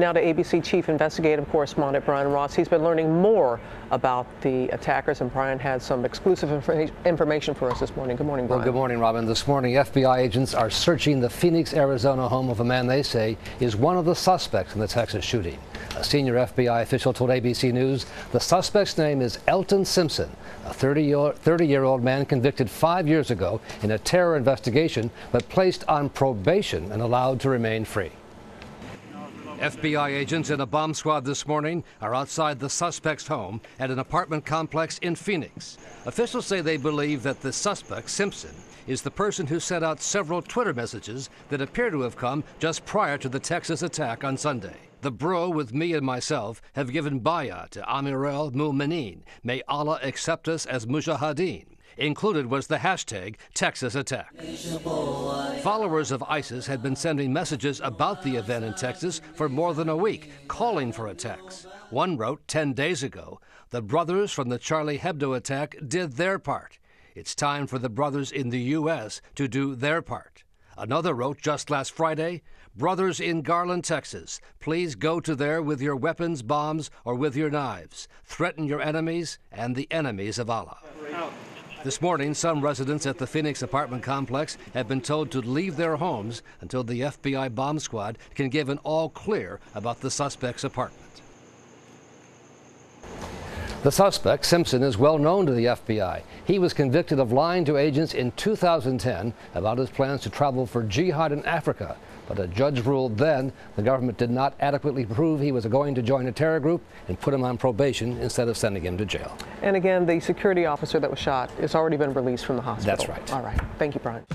Now to ABC Chief Investigative Correspondent Brian Ross. He's been learning more about the attackers, and Brian had some exclusive infor information for us this morning. Good morning, Brian. Well, good morning, Robin. This morning, FBI agents are searching the Phoenix, Arizona home of a man they say is one of the suspects in the Texas shooting. A senior FBI official told ABC News the suspect's name is Elton Simpson, a 30-year-old man convicted five years ago in a terror investigation, but placed on probation and allowed to remain free. FBI agents in a bomb squad this morning are outside the suspect's home at an apartment complex in Phoenix. Officials say they believe that the suspect, Simpson, is the person who sent out several Twitter messages that appear to have come just prior to the Texas attack on Sunday. The bro with me and myself have given bayah to Amir al Mu'minin. May Allah accept us as mujahideen. Included was the hashtag Texas Attack. Followers of ISIS had been sending messages about the event in Texas for more than a week, calling for attacks. One wrote 10 days ago The brothers from the Charlie Hebdo attack did their part. It's time for the brothers in the U.S. to do their part. Another wrote just last Friday Brothers in Garland, Texas, please go to there with your weapons, bombs, or with your knives. Threaten your enemies and the enemies of Allah. This morning, some residents at the Phoenix apartment complex have been told to leave their homes until the FBI bomb squad can give an all clear about the suspect's apartment. The suspect, Simpson, is well known to the FBI. He was convicted of lying to agents in 2010 about his plans to travel for jihad in Africa. But a judge ruled then the government did not adequately prove he was going to join a terror group and put him on probation instead of sending him to jail. And again, the security officer that was shot has already been released from the hospital. That's right. All right. Thank you, Brian.